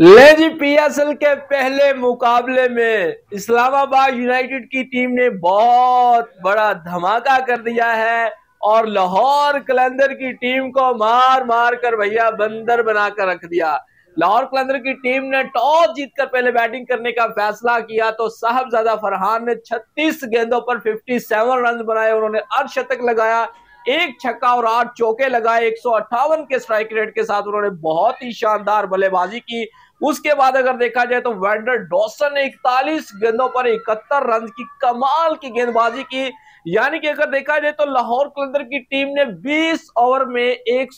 ले जी पीएसएल के पहले मुकाबले में इस्लामाबाद यूनाइटेड की टीम ने बहुत बड़ा धमाका कर दिया है और लाहौर कलंदर की टीम को मार मार कर भैया बंदर बनाकर रख दिया। लाहौर कलंदर की टीम ने टॉस जीतकर पहले बैटिंग करने का फैसला किया तो साहबजादा फरहान ने 36 गेंदों पर 57 रन बनाए। उन्होंने अर्धशतक लगाया, एक छक्का और आठ चौके लगाए, एक सौ अट्ठावन के स्ट्राइक रेट के साथ उन्होंने बहुत ही शानदार बल्लेबाजी की। उसके बाद अगर देखा जाए तो वेंडर डॉसन ने इकतालीस गेंदों पर इकहत्तर रन की कमाल की गेंदबाजी की। यानी कि अगर देखा जाए तो लाहौर कलंदर की टीम ने 20 ओवर में एक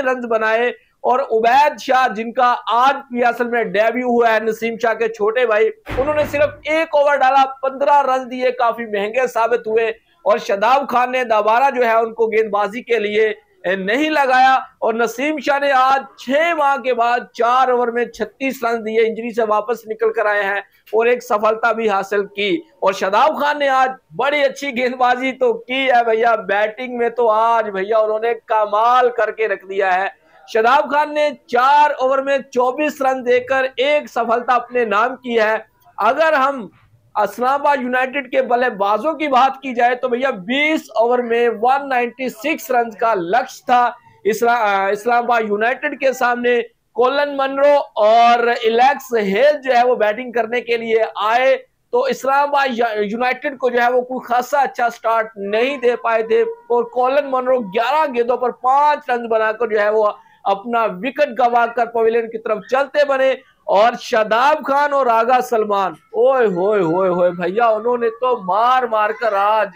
रन बनाए और उबैद शाह, जिनका आज पीएसएल में डेब्यू हुआ है, नसीम शाह के छोटे भाई, उन्होंने सिर्फ़ एक ओवर डाला, पंद्रह रन दिए, काफ़ी महँगे साबित हुए। और शदाब खान ने दोबारा जो है उनको गेंदबाजी के लिए नहीं लगाया और नसीम शाह ने आज छह माह के बाद चार ओवर में 36 रन दिए, इंजरी से वापस निकल कर आए हैं और एक सफलता भी हासिल की। और शदाब खान ने आज बड़ी अच्छी गेंदबाजी तो की है भैया। बैटिंग में तो आज भैया उन्होंने कमाल करके रख दिया है। शदाब खान ने चार ओवर में 24 रन देकर एक सफलता अपने नाम की है। अगर हम इस्लामाबाद यूनाइटेड के बल्लेबाजों की बात की जाए तो भैया 20 ओवर में 196 रन का लक्ष्य था इस्लामाबाद यूनाइटेड के सामने। कोलन मनरो और इलेक्स हेल जो है वो बैटिंग करने के लिए आए। तो इस्लामाबाद यूनाइटेड को जो है वो कोई खासा अच्छा स्टार्ट नहीं दे पाए थे और कोलन मनरो 11 गेंदों पर पाँच रन बनाकर जो है वो अपना विकेट गवा कर पवेलियन की तरफ़ चलते बने। और शदाब खान और आगा सलमान। ओए, होए होए होए, भैया, उन्होंने तो मार मार कर आज।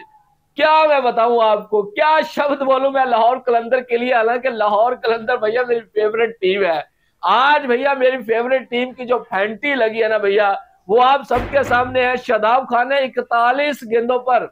क्या मैं बताऊँ आपको, क्या शब्द बोलूँ मैं लाहौर कलंदर के लिए? हालाँकि लाहौर कलंदर भैया मेरी फेवरेट टीम है। आज भैया मेरी फेवरेट टीम की जो फैंटी लगी है ना भैया, वो आप सबके सामने है। शदाब खान ने इकतालीस गेंदों पर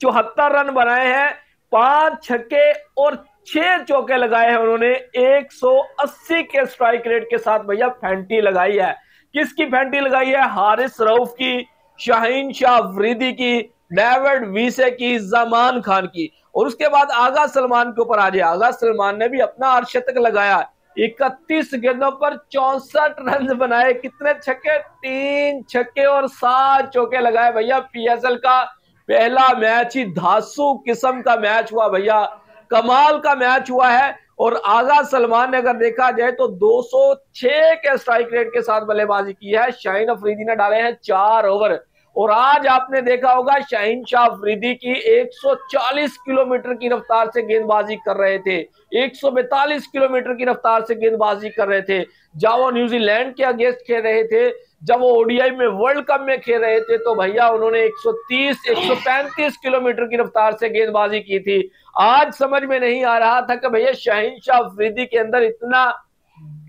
चौहत्तर रन बनाए हैं, पाँच छक्के और छह चौके लगाए हैं उन्होंने। 180 के स्ट्राइक रेट के साथ भैया फैंटी लगाई है। किसकी फैंटी लगाई है? हारिस रऊफ की, शाहीन शाह अफरीदी की डेविड वीसे की, जमान खान की। और उसके बाद आगा सलमान के ऊपर आ जाए। आगा सलमान ने भी अपना अर्शतक लगाया। इकतीस गेंदों पर चौसठ रन बनाए। कितने छक्के? तीन छक्के और सात चौके लगाए भैया। पीएसएल का पहला मैच ही धासु किस्म का मैच हुआ भैया। कमाल का मैच हुआ है और आज़ाद सलमान ने अगर देखा जाए तो 206 के स्ट्राइक रेट के साथ बल्लेबाजी की है। शाहीन अफरीदी ने डाले हैं चार ओवर और आज आपने देखा होगा शाहीन शाह अफरीदी की 140 किलोमीटर की रफ्तार से गेंदबाजी कर रहे थे। 142 किलोमीटर की रफ्तार से गेंदबाजी कर रहे थे। वो न्यूजीलैंड के अगेंस्ट खेल रहे थे। जब वो ओडीआई में वर्ल्ड कप में खेल रहे थे तो भैया उन्होंने 130 135 किलोमीटर की रफ्तार से गेंदबाजी की थी। आज समझ में नहीं आ रहा था कि भैया शाहीन शाह अफरीदी के अंदर इतना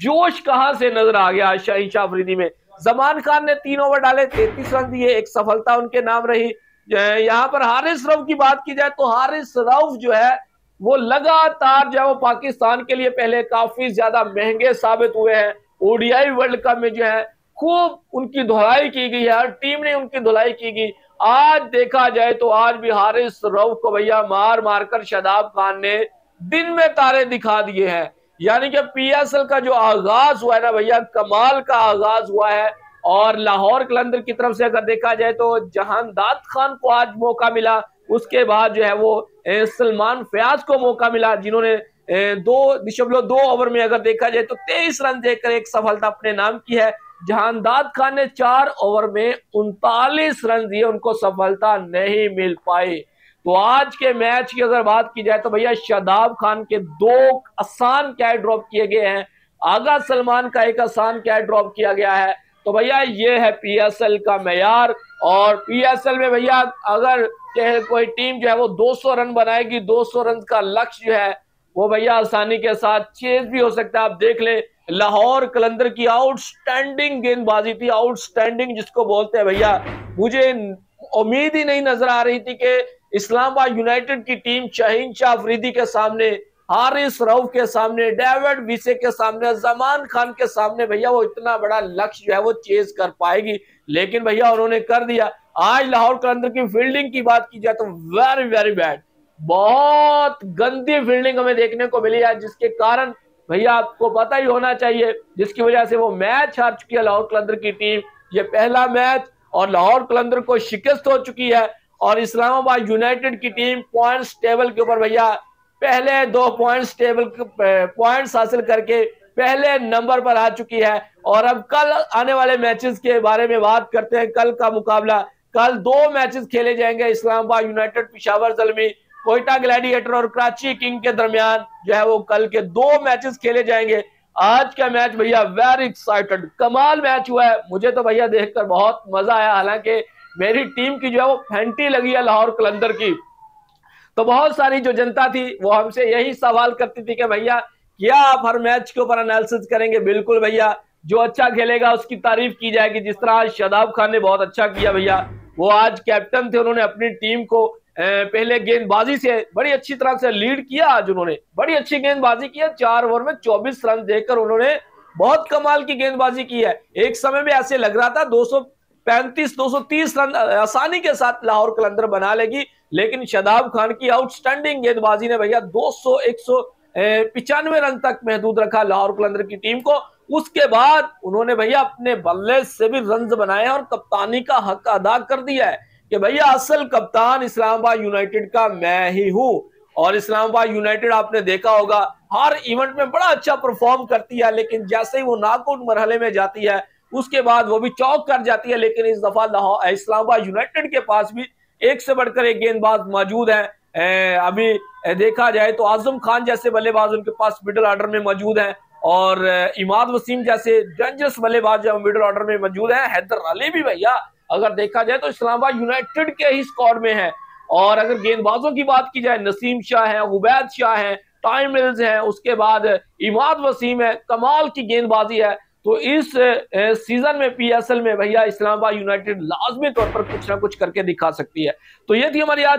जोश कहाँ से नज़र आ गया शाहीन शाह अफरीदी में। जमान खान ने तीन ओवर डाले, तैतीस रन दिए, एक सफलता उनके नाम रही। यहाँ पर हारिस रऊफ की बात की जाए तो हारिस रऊफ जो है, वो लगातार जो है, वो पाकिस्तान के लिए पहले काफ़ी ज़्यादा महँगे साबित हुए हैं। ओडीआई वर्ल्ड कप में जो है खूब उनकी धुलाई की गई है टीम ने उनकी धुलाई की गई। आज देखा जाए तो आज भी हारिस रऊफ को भैया मार मारकर शदाब खान ने दिन में तारे दिखा दिए हैं। यानी कि पीएसएल का जो आगाज़ हुआ है ना भैया, कमाल का आगाज़ हुआ है। और लाहौर कलंदर की तरफ़ से अगर देखा जाए तो जहानदाद खान को आज मौका मिला। उसके बाद जो है वो सलमान फयाज को मौका मिला, जिन्होंने दो दशमलव दो ओवर में अगर देखा जाए तो तेईस रन देकर एक सफलता अपने नाम की है। जहानदाद खान ने चार ओवर में उनतालीस रन दिए, उनको सफलता नहीं मिल पाई। तो आज के मैच की अगर बात की जाए तो भैया शादाब खान के दो आसान कैच ड्रॉप किए गए हैं। आगा सलमान का एक आसान कैच ड्रॉप किया गया है। तो भैया ये है पीएसएल का मैार और पीएसएल में भैया अगर कोई टीम जो है वो 200 रन बनाएगी 200 रन का लक्ष्य जो है वो भैया आसानी के साथ चेज भी हो सकता है। आप देख ले, लाहौर कलंदर की आउटस्टैंडिंग गेंदबाजी थी आउटस्टैंडिंग जिसको बोलते हैं भैया। मुझे उम्मीद ही नहीं नज़र आ रही थी कि इस्लामाबाद यूनाइटेड की टीम शाहीन शाह अफरीदी के सामने, हारिस रऊफ के सामने, डेविड विसे के सामने जमान खान के सामने भैया वो इतना बड़ा लक्ष्य जो है वो चेज कर पाएगी। लेकिन भैया उन्होंने कर दिया। आज लाहौर कलंदर की फील्डिंग की बात की जाए तो वेरी वेरी बैड बहुत गंदी फील्डिंग हमें देखने को मिली है जिसके कारण भैया आपको पता ही होना चाहिए, जिसकी वजह से वो मैच हार चुकी है लाहौर कलंदर की टीम। ये पहला मैच और लाहौर कलंदर को शिकस्त हो चुकी है और इस्लामाबाद यूनाइटेड की टीम पॉइंट्स टेबल के ऊपर भैया पहले दो पॉइंट्स टेबल पॉइंट्स हासिल करके पहले नंबर पर आ चुकी है। और अब कल आने वाले मैचेस के बारे में बात करते हैं, कल का मुकाबला। कल दो मैचेस खेले जाएँगे, इस्लामाबाद यूनाइटेड, पिशावर, जलमी। कोयटा ग्लैडिएटर और कराची किंग के दरमियान जो है वो कल के दो मैचेस खेले जाएँगे। आज का मैच भैया वेरी एक्साइटेड कमाल मैच हुआ है। मुझे तो भैया देखकर बहुत मज़ा आया। हालाँकि मेरी टीम की जो है वो फैंटी लगी है लाहौर कलंदर की। तो बहुत सारी जो जनता थी वो हमसे यही सवाल करती थी कि भैया, क्या आप हर मैच के ऊपर एनालिसिस करेंगे? बिल्कुल भैया। जो अच्छा खेलेगा उसकी तारीफ़ की जाएगी। जिस तरह आज शादाब खान ने बहुत अच्छा किया भैया। वो आज कैप्टन थे। उन्होंने अपनी टीम को पहले गेंदबाजी से, बड़ी अच्छी तरह से लीड किया आज उन्होंने। बड़ी अच्छी गेंदबाजी किया चार ओवर में 24 रन देकर उन्होंने बहुत कमाल की गेंदबाजी की है। एक समय में ऐसे लग रहा था 235 230 रन आसानी के साथ लाहौर कलंदर बना लेगी, लेकिन शदाब खान की आउटस्टैंडिंग गेंदबाजी ने भैया 200 100 पिचानवे रन तक महदूद रखा लाहौर कलंदर की टीम को। उसके बाद उन्होंने भैया अपने बल्ले से भी रन बनाए और कप्तानी का हक अदा कर दिया है। कि भैया असल कप्तान इस्लामाबाद यूनाइटेड का मैं ही हूँ। और इस्लामाबाद यूनाइटेड आपने देखा होगा, हर इवेंट में बड़ा अच्छा परफॉर्म करती है, लेकिन जैसे ही वो नॉकआउट मरहले में जाती है, उसके बाद वो भी चौक कर जाती है, लेकिन इस दफ़ा इस्लामाबाद यूनाइटेड के पास भी एक से बढ़कर एक गेंदबाज मौजूद है। अभी देखा जाए तो आज़म खान जैसे बल्लेबाज उनके पास मिडिल ऑर्डर में मौजूद हैं, और इमाद वसीम जैसे डेंजरस बल्लेबाज मिडिल ऑर्डर में मौजूद है। हैदर अली भी भैया अगर देखा जाए तो इस्लामाबाद यूनाइटेड के ही स्कॉड में है। और अगर गेंदबाजों की बात की जाए, नसीम शाह है, उबैद शाह है, टाइम मिल्स है, उसके बाद इमाद वसीम है, कमाल की गेंदबाजी है। तो इस सीज़न में पीएसएल में भैया इस्लामाबाद यूनाइटेड लाजमी तौर पर कुछ ना कुछ करके दिखा सकती है। तो ये थी हमारी आज